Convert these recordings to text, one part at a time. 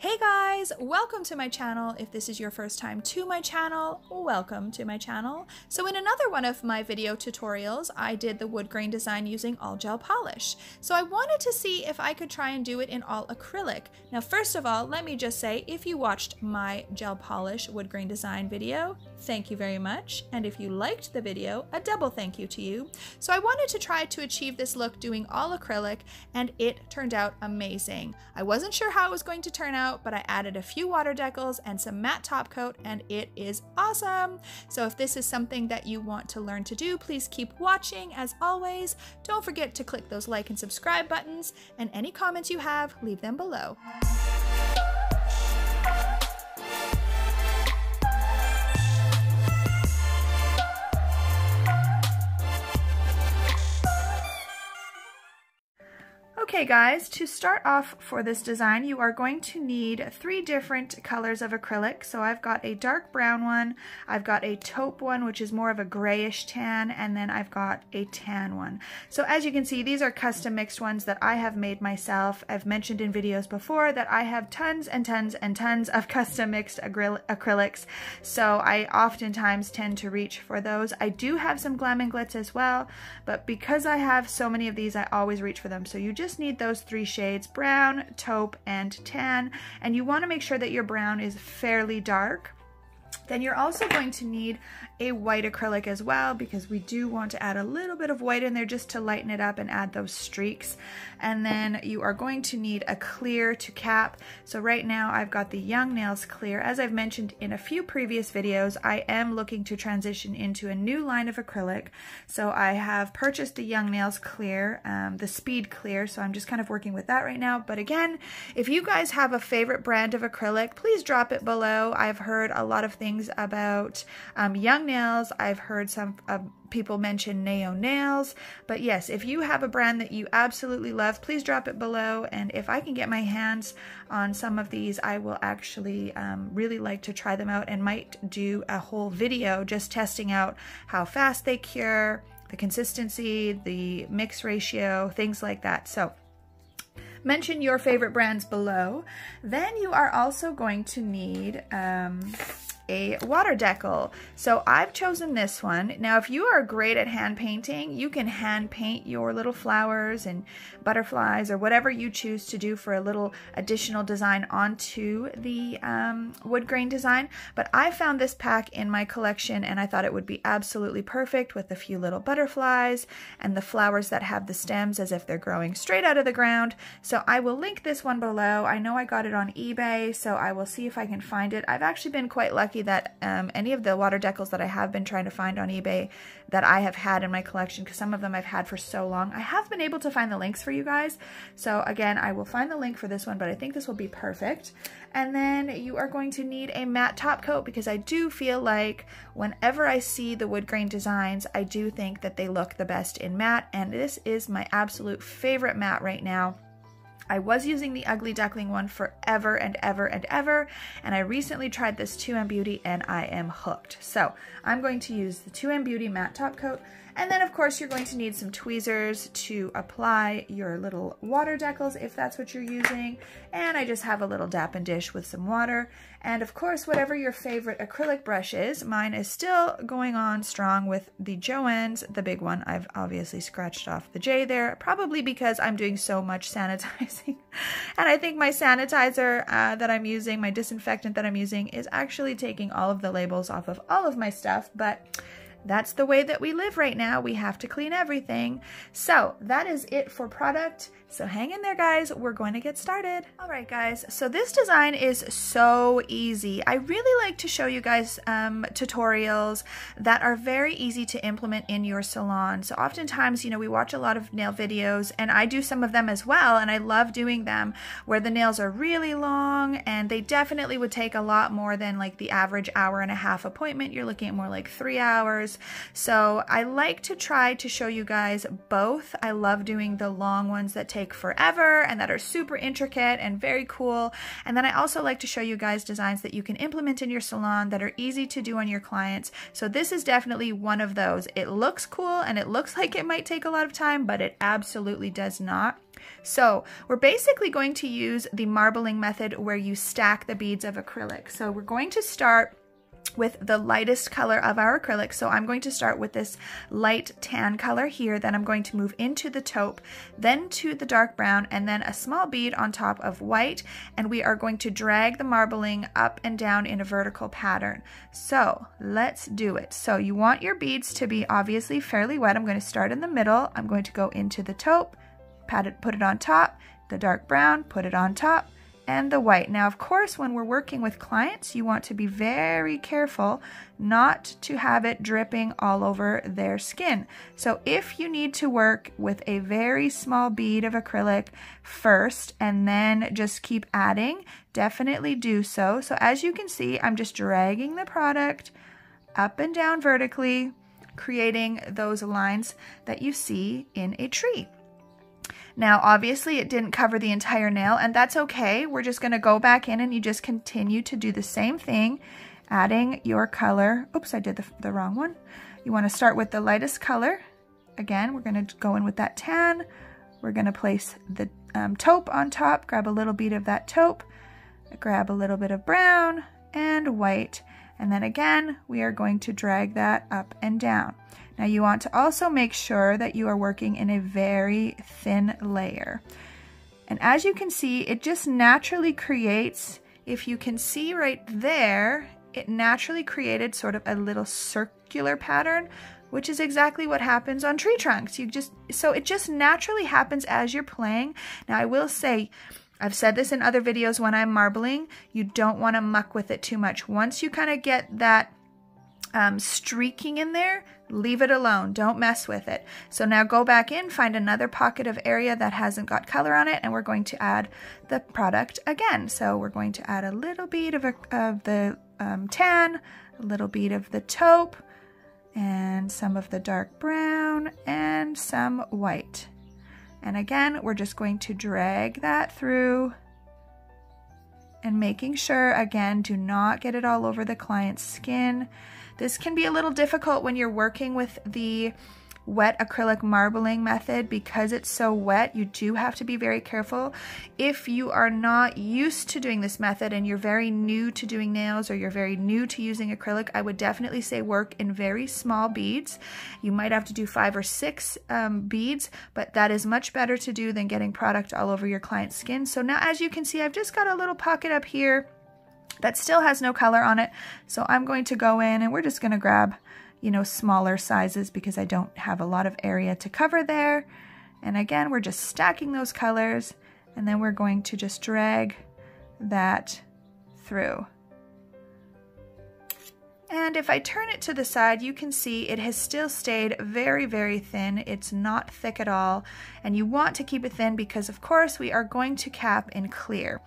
Hey guys, welcome to my channel. If this is your first time to my channel, welcome to my channel. So in another one of my video tutorials, I did the wood grain design using all gel polish. So I wanted to see if I could try and do it in all acrylic. Now first of all, let me just say, if you watched my gel polish wood grain design video, thank you very much. And if you liked the video, a double thank you to you. So I wanted to try to achieve this look doing all acrylic and it turned out amazing. I wasn't sure how it was going to turn out but I added a few water decals and some matte top coat and it is awesome. So if this is something that you want to learn to do, please keep watching. As always, don't forget to click those like and subscribe buttons and any comments you have, leave them below. Okay guys, to start off for this design, you are going to need three different colors of acrylic. So I've got a dark brown one, I've got a taupe one, which is more of a grayish tan, and then I've got a tan one. So as you can see, these are custom mixed ones that I have made myself. I've mentioned in videos before that I have tons and tons and tons of custom mixed acrylics. So I oftentimes tend to reach for those. I do have some Glam and Glitz as well, but because I have so many of these, I always reach for them. So you just need those three shades, brown, taupe, and tan. And you wanna make sure that your brown is fairly dark. Then you're also going to need a white acrylic as well because we do want to add a little bit of white in there just to lighten it up and add those streaks. And then you are going to need a clear to cap. So right now I've got the Young Nails clear. As I've mentioned in a few previous videos, I am looking to transition into a new line of acrylic. So I have purchased the Young Nails clear, um, the Speed Clear. So I'm just kind of working with that right now. But again, if you guys have a favorite brand of acrylic, please drop it below. I've heard a lot of things about um, Young nails. I've heard some uh, people mention Nao nails. But yes, if you have a brand that you absolutely love, please drop it below. And if I can get my hands on some of these, I will actually um, really like to try them out and might do a whole video just testing out how fast they cure, the consistency, the mix ratio, things like that. So mention your favorite brands below. Then you are also going to need um, a water decal. So I've chosen this one. Now, if you are great at hand painting, you can hand paint your little flowers and butterflies or whatever you choose to do for a little additional design onto the um, wood grain design. But I found this pack in my collection and I thought it would be absolutely perfect with a few little butterflies and the flowers that have the stems as if they're growing straight out of the ground. So I will link this one below. I know I got it on eBay, so I will see if I can find it. I've actually been quite lucky lucky that um, any of the water decals that I have been trying to find on eBay that I have had in my collection, because some of them I've had for so long, I have been able to find the links for you guys. So again, I will find the link for this one, but I think this will be perfect. And then you are going to need a matte top coat because I do feel like whenever I see the wood grain designs, I do think that they look the best in matte. And this is my absolute favorite matte right now. I was using the Ugly Duckling one forever and ever and ever, and I recently tried this 2M Beauty and I am hooked. So I'm going to use the 2M Beauty Matte Top Coat, and then of course you're going to need some tweezers to apply your little water decals if that's what you're using. And I just have a little dappen dish with some water. And of course, whatever your favorite acrylic brush is, mine is still going on strong with the Johens, the big one. I've obviously scratched off the J there, probably because I'm doing so much sanitizing. and I think my sanitizer uh, that I'm using, my disinfectant that I'm using, is actually taking all of the labels off of all of my stuff. But that's the way that we live right now. We have to clean everything. So that is it for product. So hang in there, guys. We're going to get started. All right, guys. So this design is so easy. I really like to show you guys um, tutorials that are very easy to implement in your salon. So oftentimes, you know, we watch a lot of nail videos and I do some of them as well. And I love doing them where the nails are really long and they definitely would take a lot more than like the average hour and a half appointment. You're looking at more like three hours So I like to try to show you guys both. I love doing the long ones that take forever and that are super intricate and very cool. And then I also like to show you guys designs that you can implement in your salon that are easy to do on your clients. So this is definitely one of those. It looks cool and it looks like it might take a lot of time, but it absolutely does not. So we're basically going to use the marbling method where you stack the beads of acrylic. So we're going to start with the lightest color of our acrylic. So I'm going to start with this light tan color here, then I'm going to move into the taupe, then to the dark brown, and then a small bead on top of white, and we are going to drag the marbling up and down in a vertical pattern. So let's do it. So you want your beads to be obviously fairly wet. I'm going to start in the middle. I'm going to go into the taupe, pat it, put it on top, the dark brown, put it on top, and the white. Now, of course, when we're working with clients, you want to be very careful not to have it dripping all over their skin. So if you need to work with a very small bead of acrylic first and then just keep adding, definitely do so. So as you can see, I'm just dragging the product up and down vertically, creating those lines that you see in a tree. Now, obviously it didn't cover the entire nail and that's okay. We're just gonna go back in and you just continue to do the same thing, adding your color. Oops, I did the, the wrong one. You wanna start with the lightest color. Again, we're gonna go in with that tan. We're gonna place the um, taupe on top, grab a little bit of that taupe, grab a little bit of brown and white. And then again, we are going to drag that up and down. Now you want to also make sure that you are working in a very thin layer. And as you can see, it just naturally creates, if you can see right there, it naturally created sort of a little circular pattern, which is exactly what happens on tree trunks. You just, so it just naturally happens as you're playing. Now I will say, I've said this in other videos when I'm marbling, you don't want to muck with it too much. Once you kind of get that um, streaking in there, leave it alone. Don't mess with it. So now go back in, find another pocket of area that hasn't got color on it, and we're going to add the product again. So we're going to add a little bead of, a, of the um, tan, a little bead of the taupe, and some of the dark brown, and some white. And again, we're just going to drag that through and making sure, again, do not get it all over the client's skin. This can be a little difficult when you're working with the wet acrylic marbling method. Because it's so wet you do have to be very careful. If you are not used to doing this method and you're very new to doing nails or you're very new to using acrylic I would definitely say work in very small beads. You might have to do five or six um, beads but that is much better to do than getting product all over your client's skin. So now as you can see I've just got a little pocket up here that still has no color on it. So I'm going to go in and we're just going to grab, you know, smaller sizes because I don't have a lot of area to cover there. And again, we're just stacking those colors and then we're going to just drag that through. And if I turn it to the side, you can see it has still stayed very, very thin. It's not thick at all. And you want to keep it thin because, of course, we are going to cap in clear.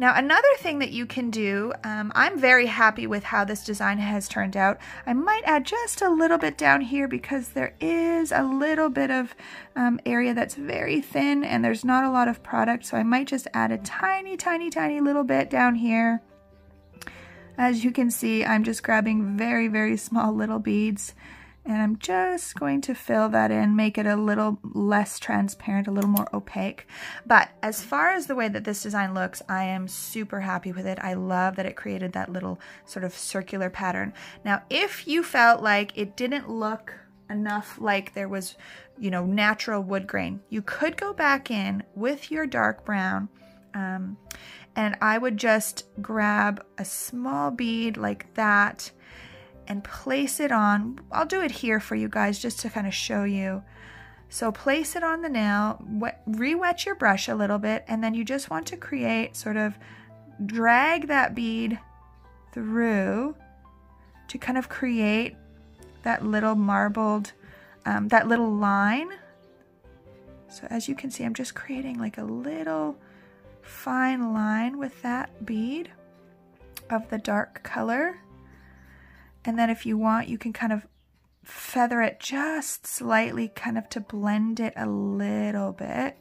Now another thing that you can do, um, I'm very happy with how this design has turned out. I might add just a little bit down here because there is a little bit of um, area that's very thin and there's not a lot of product. So I might just add a tiny, tiny, tiny little bit down here. As you can see, I'm just grabbing very, very small little beads and I'm just going to fill that in, make it a little less transparent, a little more opaque. But as far as the way that this design looks, I am super happy with it. I love that it created that little sort of circular pattern. Now, if you felt like it didn't look enough like there was, you know, natural wood grain, you could go back in with your dark brown um, and I would just grab a small bead like that and place it on. I'll do it here for you guys just to kind of show you. So place it on the nail, re-wet your brush a little bit, and then you just want to create sort of drag that bead through to kind of create that little marbled, um, that little line. So as you can see, I'm just creating like a little fine line with that bead of the dark color. And then if you want, you can kind of feather it just slightly kind of to blend it a little bit.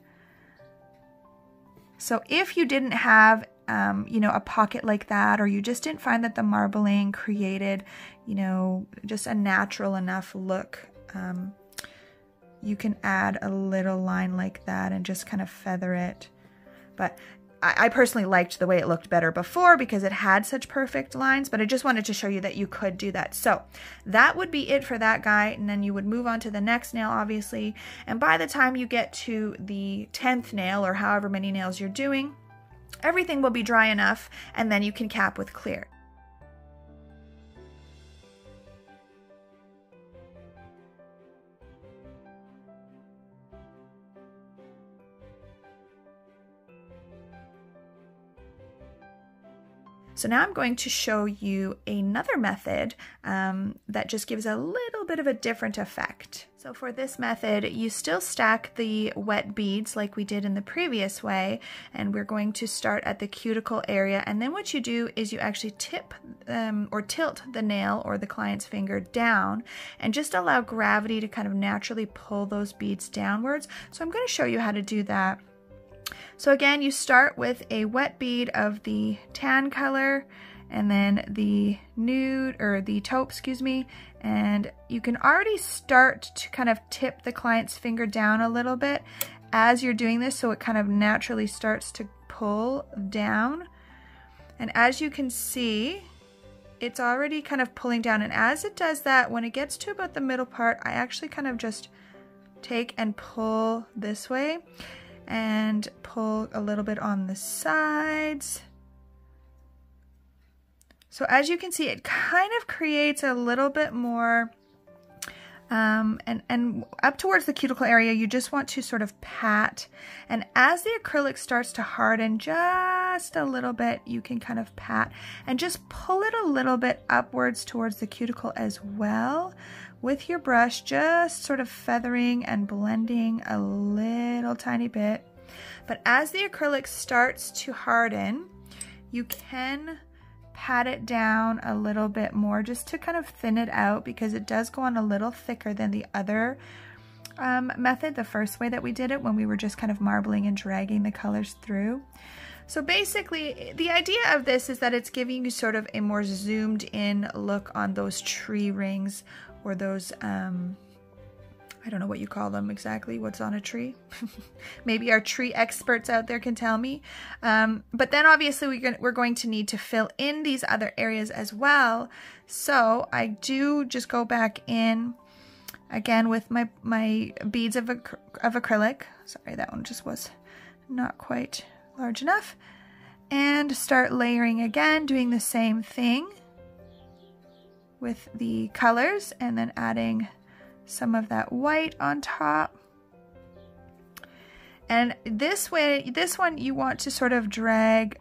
So if you didn't have, um, you know, a pocket like that, or you just didn't find that the marbling created, you know, just a natural enough look, um, you can add a little line like that and just kind of feather it. But I, personally liked the way it looked better before because it had such perfect lines, but I just wanted to show you that you could do that. So that would be it for that guy. And then you would move on to the next nail, obviously. And by the time you get to the 10th nail or however many nails you're doing, everything will be dry enough and then you can cap with clear. So now I'm going to show you another method um, that just gives a little bit of a different effect. So for this method, you still stack the wet beads like we did in the previous way, and we're going to start at the cuticle area. And then what you do is you actually tip um, or tilt the nail or the client's finger down and just allow gravity to kind of naturally pull those beads downwards. So I'm going to show you how to do that so again, you start with a wet bead of the tan color and then the nude or the taupe, excuse me, and you can already start to kind of tip the client's finger down a little bit. As you're doing this so it kind of naturally starts to pull down. And as you can see, it's already kind of pulling down. And as it does that, when it gets to about the middle part, I actually kind of just take and pull this way and pull a little bit on the sides. So as you can see, it kind of creates a little bit more, um, and, and up towards the cuticle area, you just want to sort of pat. And as the acrylic starts to harden just a little bit, you can kind of pat and just pull it a little bit upwards towards the cuticle as well with your brush, just sort of feathering and blending a little tiny bit. But as the acrylic starts to harden, you can pat it down a little bit more just to kind of thin it out because it does go on a little thicker than the other um, method, the first way that we did it when we were just kind of marbling and dragging the colors through. So basically, the idea of this is that it's giving you sort of a more zoomed in look on those tree rings or those, um, I don't know what you call them exactly, what's on a tree. Maybe our tree experts out there can tell me. Um, but then obviously we're, we're going to need to fill in these other areas as well. So I do just go back in again with my, my beads of, ac of acrylic. Sorry, that one just was not quite large enough. And start layering again, doing the same thing with the colors and then adding some of that white on top. And this way, this one you want to sort of drag,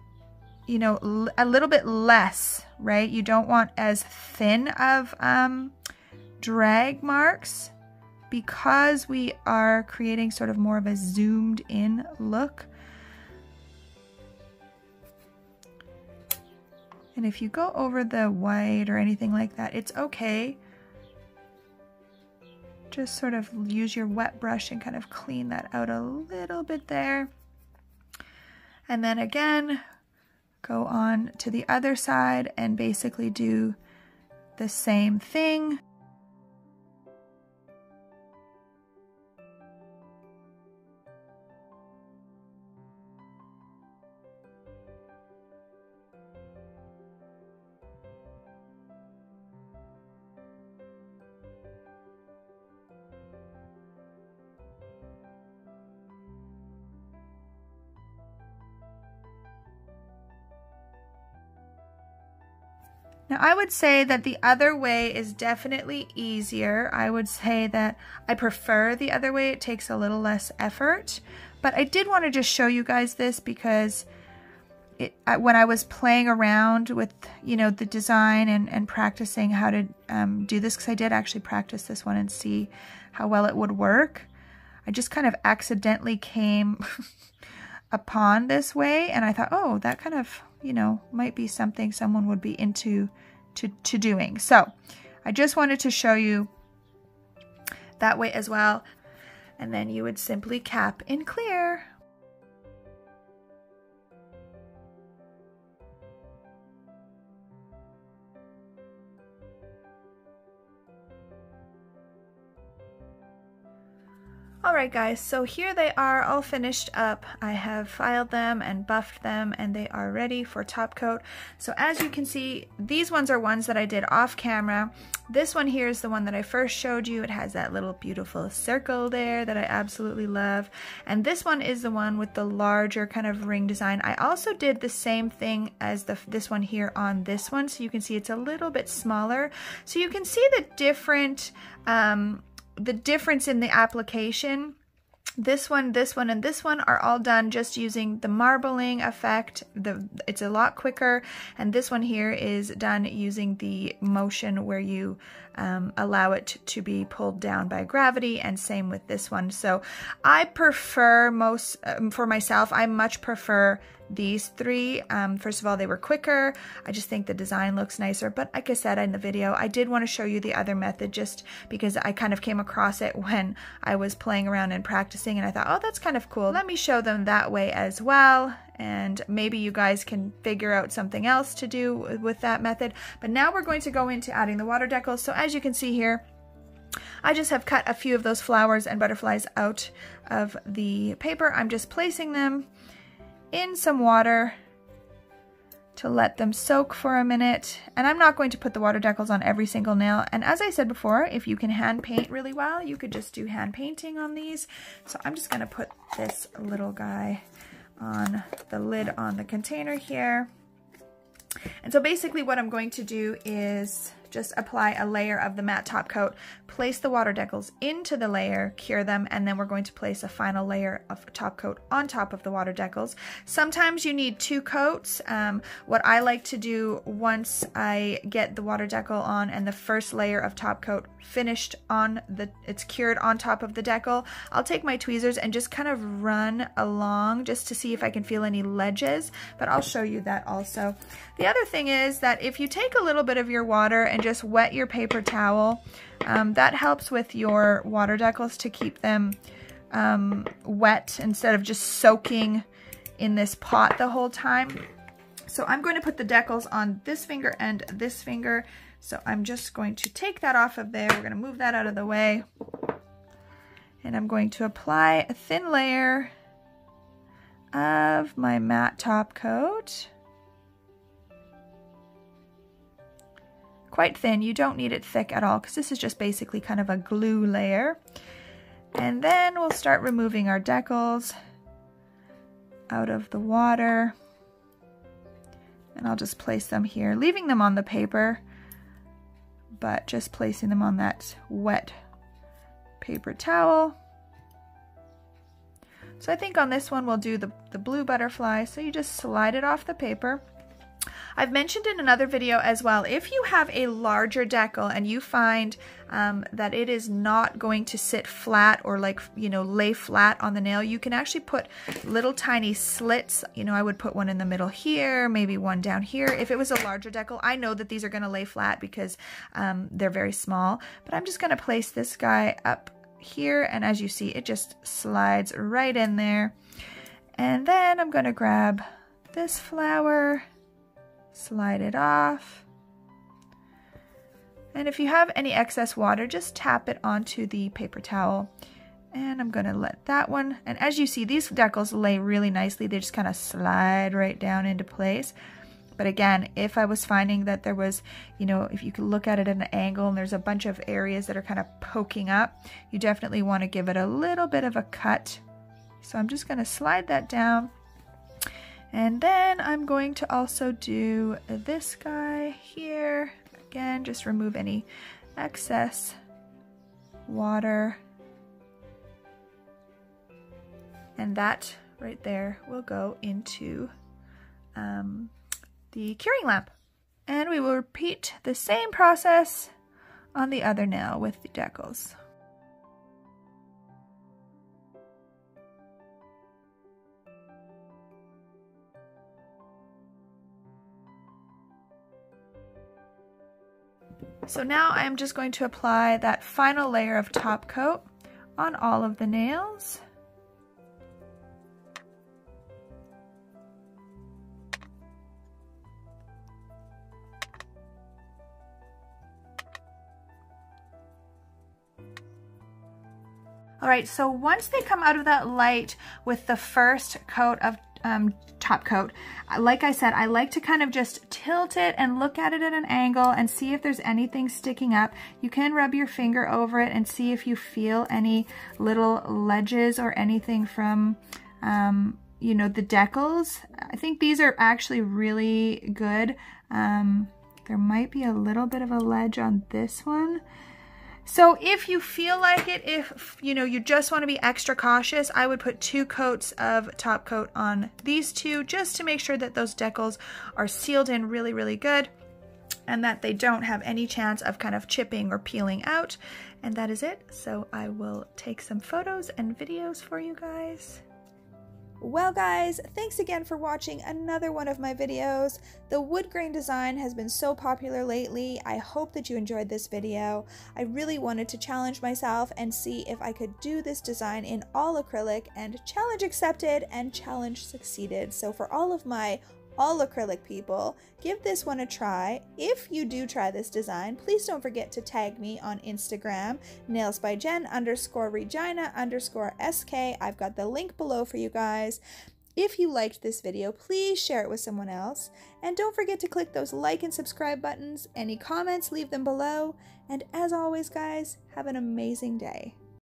you know, a little bit less, right? You don't want as thin of um, drag marks because we are creating sort of more of a zoomed in look. And if you go over the white or anything like that, it's okay. Just sort of use your wet brush and kind of clean that out a little bit there. And then again, go on to the other side and basically do the same thing. Now I would say that the other way is definitely easier. I would say that I prefer the other way. It takes a little less effort. But I did want to just show you guys this because it, I, when I was playing around with, you know, the design and, and practicing how to um, do this, because I did actually practice this one and see how well it would work, I just kind of accidentally came upon this way and I thought, oh, that kind of you know, might be something someone would be into to, to doing. So I just wanted to show you that way as well. And then you would simply cap in clear. Alright guys, so here they are all finished up. I have filed them and buffed them and they are ready for top coat. So as you can see, these ones are ones that I did off camera. This one here is the one that I first showed you. It has that little beautiful circle there that I absolutely love. And this one is the one with the larger kind of ring design. I also did the same thing as the this one here on this one. So you can see it's a little bit smaller. So you can see the different um, the difference in the application this one, this one, and this one are all done just using the marbling effect. The It's a lot quicker. And this one here is done using the motion where you um, allow it to be pulled down by gravity and same with this one. So I prefer most, um, for myself, I much prefer these three. Um, first of all, they were quicker. I just think the design looks nicer. But like I said in the video, I did want to show you the other method just because I kind of came across it when I was playing around and practicing and I thought, oh, that's kind of cool. Let me show them that way as well. And maybe you guys can figure out something else to do with that method. But now we're going to go into adding the water decals. So as you can see here, I just have cut a few of those flowers and butterflies out of the paper. I'm just placing them in some water to let them soak for a minute. And I'm not going to put the water decals on every single nail. And as I said before, if you can hand paint really well, you could just do hand painting on these. So I'm just gonna put this little guy on the lid on the container here. And so basically what I'm going to do is just apply a layer of the matte top coat, place the water decals into the layer, cure them, and then we're going to place a final layer of top coat on top of the water decals. Sometimes you need two coats. Um, what I like to do once I get the water decal on and the first layer of top coat finished on the, it's cured on top of the decal, I'll take my tweezers and just kind of run along just to see if I can feel any ledges, but I'll show you that also. The other thing is that if you take a little bit of your water and just wet your paper towel. Um, that helps with your water decals to keep them um, wet instead of just soaking in this pot the whole time. So I'm going to put the decals on this finger and this finger. So I'm just going to take that off of there. We're going to move that out of the way. And I'm going to apply a thin layer of my matte top coat. Quite thin. You don't need it thick at all because this is just basically kind of a glue layer. And then we'll start removing our decals out of the water. And I'll just place them here, leaving them on the paper, but just placing them on that wet paper towel. So I think on this one we'll do the, the blue butterfly. So you just slide it off the paper. I've mentioned in another video as well, if you have a larger decal and you find um, that it is not going to sit flat or like, you know, lay flat on the nail, you can actually put little tiny slits. You know, I would put one in the middle here, maybe one down here. If it was a larger decal, I know that these are going to lay flat because um, they're very small, but I'm just going to place this guy up here and as you see, it just slides right in there. And then I'm going to grab this flower slide it off. And if you have any excess water, just tap it onto the paper towel. And I'm gonna let that one, and as you see, these decals lay really nicely. They just kind of slide right down into place. But again, if I was finding that there was, you know, if you could look at it at an angle and there's a bunch of areas that are kind of poking up, you definitely want to give it a little bit of a cut. So I'm just going to slide that down and then I'm going to also do this guy here. Again, just remove any excess water. And that right there will go into um, the curing lamp. And we will repeat the same process on the other nail with the decals. So now I'm just going to apply that final layer of top coat on all of the nails. All right, so once they come out of that light with the first coat of um, top coat, like I said, I like to kind of just tilt it and look at it at an angle and see if there's anything sticking up. You can rub your finger over it and see if you feel any little ledges or anything from, um, you know, the decals. I think these are actually really good. Um, there might be a little bit of a ledge on this one. So if you feel like it, if you know you just want to be extra cautious, I would put two coats of top coat on these two just to make sure that those decals are sealed in really, really good and that they don't have any chance of kind of chipping or peeling out. And that is it. So I will take some photos and videos for you guys. Well guys, thanks again for watching another one of my videos. The wood grain design has been so popular lately. I hope that you enjoyed this video. I really wanted to challenge myself and see if I could do this design in all acrylic and challenge accepted and challenge succeeded. So for all of my all acrylic people, give this one a try. If you do try this design, please don't forget to tag me on Instagram, nails by Jen underscore Regina underscore SK. I've got the link below for you guys. If you liked this video, please share it with someone else. And don't forget to click those like and subscribe buttons. Any comments, leave them below. And as always, guys, have an amazing day.